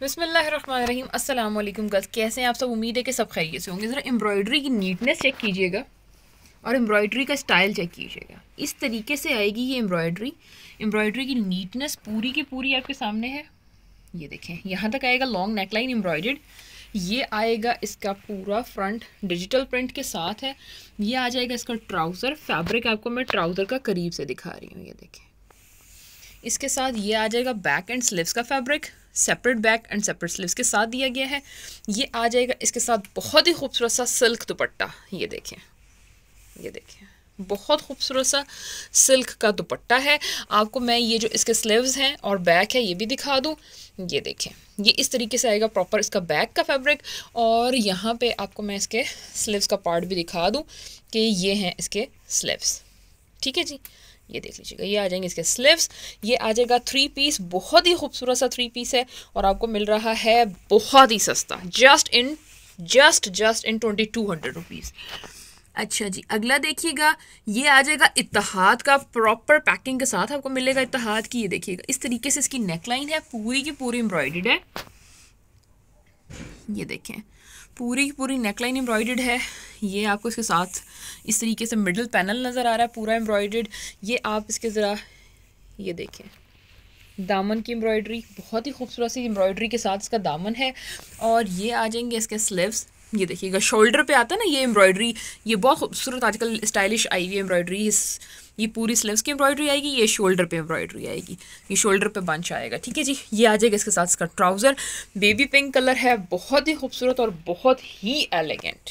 बिसमीम अस्सलाम वालेकुम गर्ल्स, कैसे हैं आप सब? उम्मीद है कि सब खैरियत से होंगे। ज़रा एम्ब्रॉयडरी की नीटनेस चेक कीजिएगा और एम्ब्रॉयडरी का स्टाइल चेक कीजिएगा। इस तरीके से आएगी ये एम्ब्रॉयडरी। एम्ब्रॉयडरी की नीटनेस पूरी की पूरी आपके सामने है। ये देखें, यहाँ तक आएगा लॉन्ग नेकलाइन एम्ब्रॉयड ये आएगा इसका पूरा फ्रंट डिजिटल प्रिंट के साथ है। ये आ जाएगा इसका ट्राउज़र फैब्रिक आपको मैं ट्राउज़र का करीब से दिखा रही हूँ, ये देखें। इसके साथ ये आ जाएगा बैक एंड स्लीव्स का fabric separate back and separate sleeves के साथ दिया गया है। ये आ जाएगा इसके साथ बहुत ही खूबसूरत सा सिल्क दुपट्टा। ये देखें ये देखें, बहुत खूबसूरत सा सिल्क का दुपट्टा है। आपको मैं ये जो इसके स्लीव्स हैं और बैक है, ये भी दिखा दूँ। ये देखें, ये इस तरीके से आएगा प्रॉपर इसका बैक का फैब्रिक और यहाँ पे आपको मैं इसके स्लीव्स का पार्ट भी दिखा दूँ कि ये हैं इसके स्लीव्स ठीक है जी? ये देख लीजिएगा, ये आ जाएँगे इसके स्लीव्स ये आ जाएगा थ्री पीस बहुत ही खूबसूरत सा थ्री पीस है और आपको मिल रहा है बहुत ही सस्ता just in just just in twenty two hundred rupees अच्छा जी, अगला देखिएगा, ये आ जाएगा इतिहाद का प्रॉपर पैकिंग के साथ आपको मिलेगा इतिहाद की, ये देखिएगा, इस तरीके से इसकी नेकलाइन है, पूरी की पूरी एम्ब्रॉयड है। ये देखें, पूरी की पूरी नेकलाइन एम्ब्रॉयड है। ये आपको इसके साथ इस तरीके से मिडल पैनल नज़र आ रहा है, पूरा एम्ब्रॉयड ये आप इसके ज़रा, ये देखें। दामन की एम्ब्रॉयडरी बहुत ही खूबसूरत सी एम्ब्रॉयडरी के साथ इसका दामन है। और ये आ जाएँगे इसके स्लीव्स ये देखिएगा शोल्डर पे आता है ना ये एम्ब्रॉयडरी ये बहुत खूबसूरत आजकल स्टाइलिश आई हुई एम्ब्रॉयडरी इस, ये पूरी स्लीव्स की एम्ब्रॉयडरी आएगी, ये शोल्डर पे एम्ब्रॉयडरी आएगी। ये शोल्डर पे बंच आएगा, ठीक है जी? ये आ जाएगा इसके साथ इसका ट्राउज़र बेबी पिंक कलर है, बहुत ही खूबसूरत और बहुत ही एलिगेंट